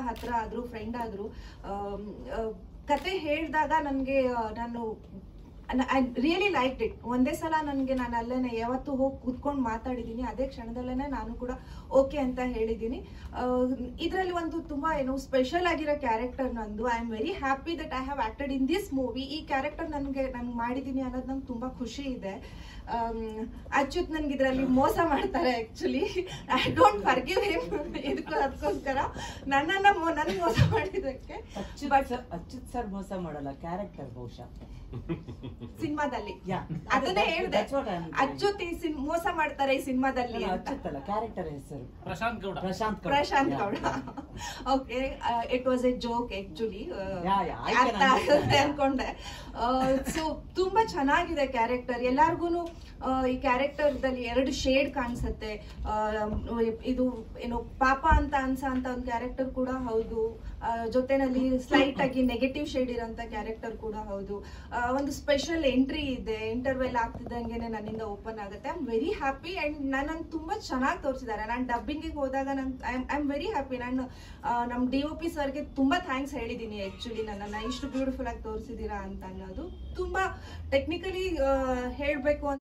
ಹತ್ರ ಆದ್ರು ಫ್ರೆಂಡ್ ಆದ್ರು ಕತೆ ಹೇಳಿದಾಗ ನನಗೆ ನಾನು ಐ ರಿಯಲಿ ಲೈಕ್ ಇಟ್ ಒಂದೇ ಸಲ ನನಗೆ ನಾನು ಅಲ್ಲೇ ಯಾವತ್ತು ಹೋಗಿ ಕೂತ್ಕೊಂಡು ಮಾತಾಡಿದ್ದೀನಿ ಅದೇ ಕ್ಷಣದಲ್ಲೇ ನಾನು ಕೂಡ ಓಕೆ ಅಂತ ಹೇಳಿದ್ದೀನಿ ಇದರಲ್ಲಿ ಒಂದು ತುಂಬ ಏನು ಸ್ಪೆಷಲ್ ಆಗಿರೋ ಕ್ಯಾರೆಕ್ಟರ್ ನಂದು. I am very happy that I have acted in this movie ಈ ಕ್ಯಾರೆಕ್ಟರ್ ನನಗೆ ನಾನು ಮಾಡಿದ್ದೀನಿ ಅನ್ನೋದು ನಂಗೆ ತುಂಬ ಖುಷಿ ಇದೆ. ಅಚ್ಯುತ್ ನನಗೆ ಇದರಲ್ಲಿ ಮೋಸ ಮಾಡ್ತಾರೆ actually I don't forgive him ಇದಕ್ಕೂ ಅದಕ್ಕೋಸ್ಕರ ನನ್ನನ್ನು ಮೋ ನನಗೆ ಮೋಸ ಮಾಡಿದ್ದಕ್ಕೆ. Achyut but sir Achyut sir ಮೋಸ ಮಾಡಲ್ಲ ಕ್ಯಾರೆಕ್ಟರ್ ಬಹುಶಃ ಸಿನಿಮಾದಲ್ಲಿ. ಅದನ್ನೇ ಹೇಳಿದೆ. ಸಿನ್- ಮೋಸ ಮಾಡ್ತಾರೆ ಈ ಸಿನಿಮಾದಲ್ಲಿ ಅಚ್ಚುತ್ತಲ್ಲ ಕ್ಯಾರೆಕ್ಟರ್ ಹೆಸರು. Prashant Gowda. Prashant Gowda. Prashant. Gowda. Okay it was a joke actually. ಅನ್ಕೊಂಡೆ. ಸೊ ತುಂಬಾ ಚೆನ್ನಾಗಿದೆ ಕ್ಯಾರೆಕ್ಟರ್ ಎಲ್ಲಾರ್ಗು ಈ ಕ್ಯಾರೆಕ್ಟರ್ ದಲ್ಲಿ ಎರಡು ಶೇಡ್ ಕಾಣಿಸುತ್ತೆ. ಇದು, ಏನು ಪಾಪ ಅಂತ ಅನ್ಸ ಅಂತ ಒಂದು ಕ್ಯಾರೆಕ್ಟರ್ ಕೂಡ ಹೌದು. ಜೊತೆನಲ್ಲಿ ಸ್ಲೈಟ್ ಆಗಿ ನೆಗೆಟಿವ್ ಶೇಡ್ ಇರೋಂಥ ಕ್ಯಾರೆಕ್ಟರ್ ಕೂಡ ಹೌದು. ಒಂದು ಸ್ಪೆಷಲ್ ಎಂಟ್ರಿ ಇದೆ. ಇಂಟರ್ವೆಲ್ ಆಗ್ತಿದ್ದಂಗೆ ನನ್ನಿಂದ ಓಪನ್ ಆಗುತ್ತೆ. I am very happy and ನನ್ನನ್ನು ತುಂಬಾ ಚೆನ್ನಾಗಿ ತೋರಿಸಿದ್ದಾರೆ ನಾನು ಡಬ್ಬಿಂಗಿಗೆ ಹೋದಾಗ ನನ್ ಐ ಆಮ್ ವೆರಿ ಹ್ಯಾಪಿ ನಾನು ನಮ್ಮ ನಮ್ ಡಿ ಒ ಪಿ ಸರ್ಗೆ ತುಂಬಾ ಥ್ಯಾಂಕ್ಸ್ ಹೇಳಿದ್ದೀನಿ ಆ್ಯಕ್ಚುಲಿ ನನ್ನನ್ನು. ಇಷ್ಟು ಬ್ಯೂಟಿಫುಲ್ ಆಗಿ ತೋರಿಸಿದೀರಾ ಅಂತ ಅನ್ನೋದು ತುಂಬಾ ಟೆಕ್ನಿಕಲಿ ಹೇಳ್ಬೇಕು ಅಂತ